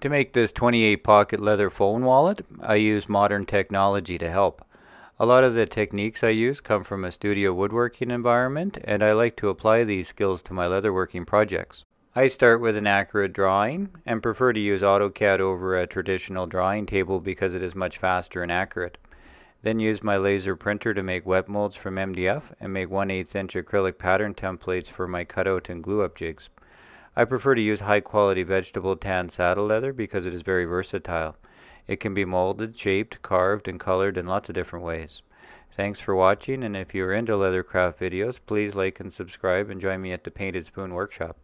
To make this 28 pocket leather phone wallet, I use modern technology to help. A lot of the techniques I use come from a studio woodworking environment and I like to apply these skills to my leatherworking projects. I start with an accurate drawing and prefer to use AutoCAD over a traditional drawing table because it is much faster and accurate. Then use my laser printer to make wet molds from MDF and make 1 8 inch acrylic pattern templates for my cutout and glue up jigs. I prefer to use high quality vegetable tan saddle leather because it is very versatile. It can be molded, shaped, carved, and colored in lots of different ways. Thanks for watching and if you are into leathercraft videos, please like and subscribe and join me at the Painted Spoon Workshop.